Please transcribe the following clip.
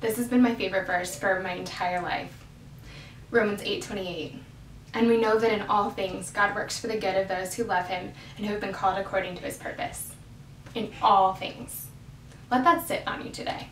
This has been my favorite verse for my entire life. Romans 8:28. And we know that in all things God works for the good of those who love him and who have been called according to his purpose. In all things. Let that sit on you today.